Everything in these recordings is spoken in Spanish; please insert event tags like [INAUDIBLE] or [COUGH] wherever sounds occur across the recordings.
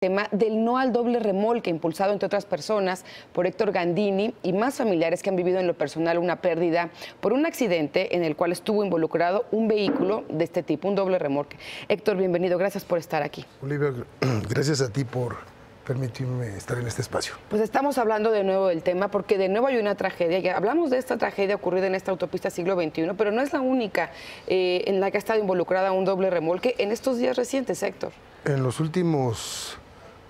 tema del no al doble remolque, impulsado entre otras personas por Héctor Gandini y más familiares que han vivido en lo personal una pérdida por un accidente en el cual estuvo involucrado un vehículo de este tipo, un doble remolque. Héctor, bienvenido, gracias por estar aquí. Olivia, [CLEARS THROAT] gracias a ti por permitirme estar en este espacio. Pues estamos hablando de nuevo del tema porque de nuevo hay una tragedia. Ya hablamos de esta tragedia ocurrida en esta autopista siglo XXI, pero no es la única eh, en la que ha estado involucrada un doble remolque en estos días recientes, Héctor. En los últimos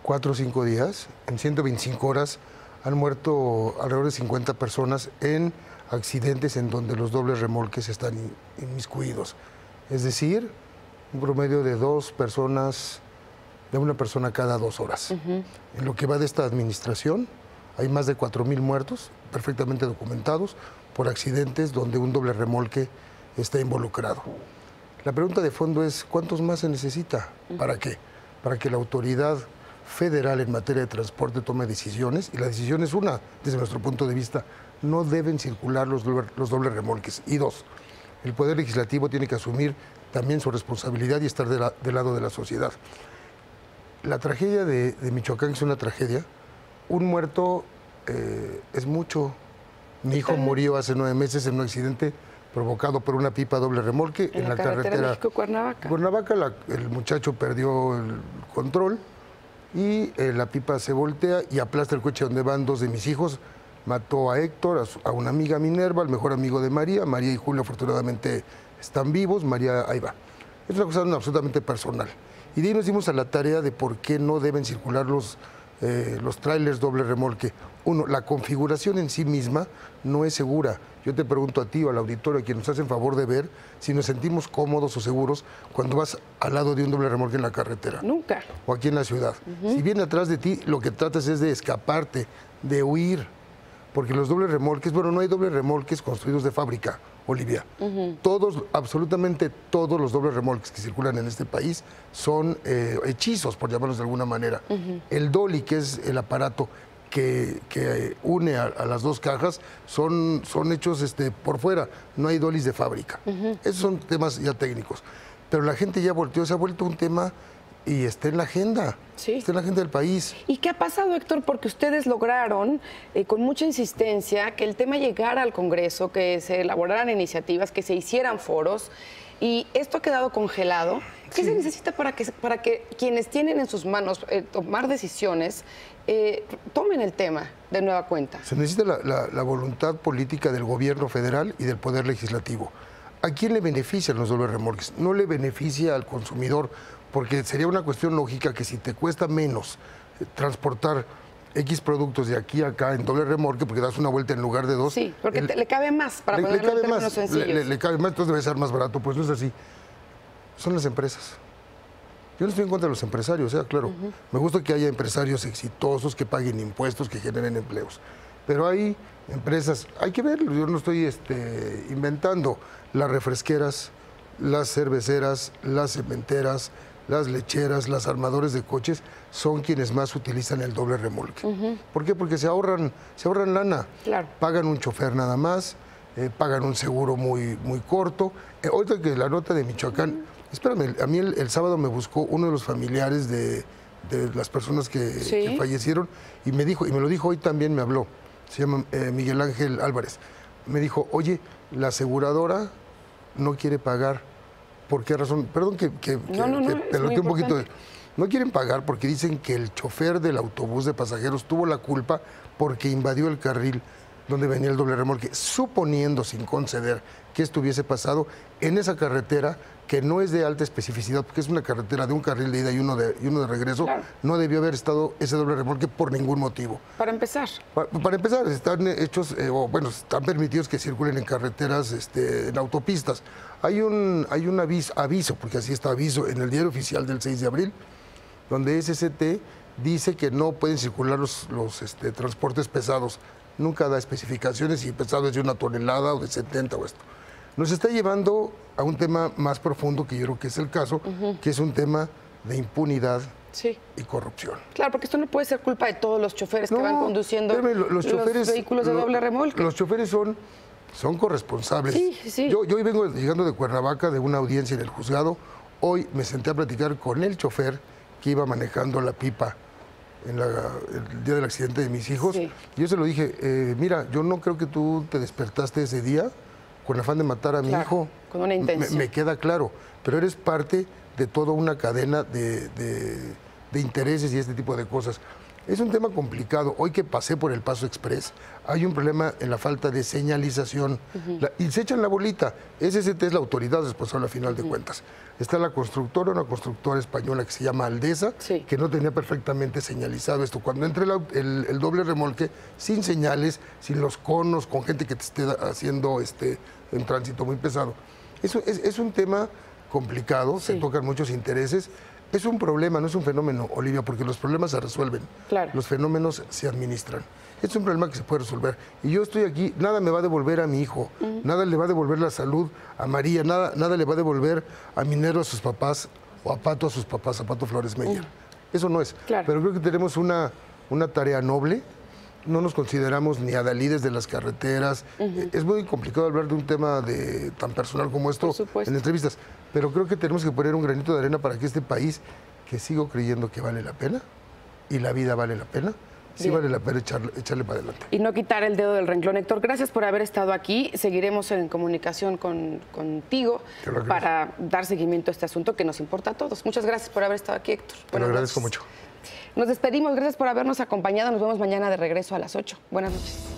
cuatro o cinco días, en 125 horas, han muerto alrededor de 50 personas en accidentes en donde los dobles remolques están inmiscuidos. Es decir, un promedio de dos personas, de una persona cada dos horas. En lo que va de esta administración, hay más de 4.000 muertos perfectamente documentados por accidentes donde un doble remolque está involucrado. La pregunta de fondo es, ¿cuántos más se necesita? ¿Para qué? Para que la autoridad federal en materia de transporte tome decisiones, y la decisión es una, desde nuestro punto de vista, no deben circular los, los dobles remolques. Y dos, el Poder Legislativo tiene que asumir también su responsabilidad y estar del lado de la sociedad. La tragedia de, Michoacán es una tragedia. Un muerto eh, es mucho. Mi hijo murió hace nueve meses en un accidente provocado por una pipa doble remolque en, la, carretera, México-Cuernavaca. Cuernavaca, el muchacho perdió el control y eh, la pipa se voltea y aplasta el coche donde van dos de mis hijos. Mató a Héctor, a, una amiga Minerva, el mejor amigo de María. María y Julio afortunadamente están vivos, María ahí va. Es una cosa absolutamente personal. Y de ahí nos dimos a la tarea de por qué no deben circular los, eh, los trailers doble remolque. Uno, la configuración en sí misma no es segura. Yo te pregunto a ti o al auditorio, a quien nos hacen favor de ver, si nos sentimos cómodos o seguros cuando vas al lado de un doble remolque en la carretera. Nunca. O aquí en la ciudad. Si viene atrás de ti, lo que tratas es de escaparte, de huir. Porque los dobles remolques, bueno, no hay dobles remolques construidos de fábrica, Olivia. Todos, absolutamente todos los dobles remolques que circulan en este país son eh, hechizos, por llamarlos de alguna manera. El dolly, que es el aparato que, une a, las dos cajas son, son hechos este, por fuera, no hay dolis de fábrica. Esos son temas ya técnicos. Pero la gente ya volteó, se ha vuelto un tema y está en la agenda. Está en la agenda del país. ¿Y qué ha pasado, Héctor? Porque ustedes lograron, eh, con mucha insistencia, que el tema llegara al Congreso, que se elaboraran iniciativas, que se hicieran foros, y esto ha quedado congelado. ¿Qué se necesita para que, para que quienes tienen en sus manos eh, tomar decisiones eh, tomen el tema de nueva cuenta? Se necesita la, voluntad política del gobierno federal y del poder legislativo. ¿A quién le benefician los dobles remolques? No le beneficia al consumidor, porque sería una cuestión lógica que si te cuesta menos eh, transportar X productos de aquí a acá en doble remolque, porque das una vuelta en lugar de dos. Sí, porque le cabe más para le, le cabe más, le, le, cabe más, entonces debe ser más barato. Pues no es así. Son las empresas. Yo no estoy en contra de los empresarios, sea claro. Me gusta que haya empresarios exitosos que paguen impuestos, que generen empleos. Pero hay empresas, hay que verlo, yo no estoy este, inventando. Las refresqueras, las cerveceras, las cementeras, las lecheras, las armadores de coches son quienes más utilizan el doble remolque. ¿Por qué? Porque se ahorran, se ahorran lana. Pagan un chofer nada más, eh, pagan un seguro muy, muy corto. Eh, ahorita que la nota de Michoacán, espérame, a mí el, sábado me buscó uno de los familiares de, las personas que, fallecieron y me dijo, y me lo dijo hoy también, me habló, se llama eh, Miguel Ángel Álvarez. Me dijo, oye, la aseguradora no quiere pagar ¿Por qué razón? Perdón que, que, un poquito. No quieren pagar porque dicen que el chofer del autobús de pasajeros tuvo la culpa porque invadió el carril donde venía el doble remolque, suponiendo sin conceder que estuviese pasado en esa carretera que no es de alta especificidad, porque es una carretera de un carril de ida y uno de, y uno de regreso, no debió haber estado ese doble remolque por ningún motivo. Para empezar. Para, empezar, están hechos, eh, o bueno, están permitidos que circulen en carreteras, este, en autopistas. Hay un, hay un aviso, aviso, porque así está aviso, en el diario oficial del 6 de abril, donde SCT dice que no pueden circular los, los este, transportes pesados. Nunca da especificaciones si pesado es de una tonelada o de 70 o esto nos está llevando a un tema más profundo, que yo creo que es el caso, que es un tema de impunidad y corrupción. Claro, porque esto no puede ser culpa de todos los choferes que van conduciendo los, vehículos de doble remolque. Los choferes son, son corresponsables. Sí, sí. Yo, yo hoy vengo llegando de Cuernavaca de una audiencia en el juzgado. Hoy me senté a platicar con el chofer que iba manejando la pipa en la- el día del accidente de mis hijos. Sí. Yo se lo dije, eh, mira, yo no creo que tú te despertaste ese día con afán de matar a mi hijo. con una Me- intención. Me, queda claro, pero eres parte de toda una cadena de, de- de intereses y este tipo de cosas. Es un tema complicado. Hoy que pasé por el Paso Express, hay un problema en la falta de señalización. La- y se echan la bolita. SST es la autoridad responsable a final de cuentas. Está la constructora, una constructora española que se llama Aldesa, Sí. que no tenía perfectamente señalizado esto. Cuando entre el, el- el doble remolque, sin señales, sin los conos, con gente que te esté haciendo este, un tránsito muy pesado. Eso es, es un tema complicado, se tocan muchos intereses. Es un problema, no es un fenómeno, Olivia, porque los problemas se resuelven. Claro. Los fenómenos se administran. Es un problema que se puede resolver. Y yo estoy aquí, nada me va a devolver a mi hijo, nada le va a devolver la salud a María, nada, nada le va a devolver a Minero a sus papás o a Pato a sus papás, a Pato Flores Meyer. Eso no es. Claro. Pero creo que tenemos una, una tarea noble. No nos consideramos ni adalides de las carreteras. Es muy complicado hablar de un tema de, tan personal como esto en entrevistas. Pero creo que tenemos que poner un granito de arena para que este país, que sigo creyendo que vale la pena, y la vida vale la pena, sí vale la pena echarle, echarle para adelante. Y no quitar el dedo del renglón. Héctor, gracias por haber estado aquí. Seguiremos en comunicación con, contigo para dar seguimiento a este asunto que nos importa a todos. Muchas gracias por haber estado aquí, Héctor. Te lo agradezco mucho. Nos despedimos. Gracias por habernos acompañado. Nos vemos mañana de regreso a las 8. Buenas noches.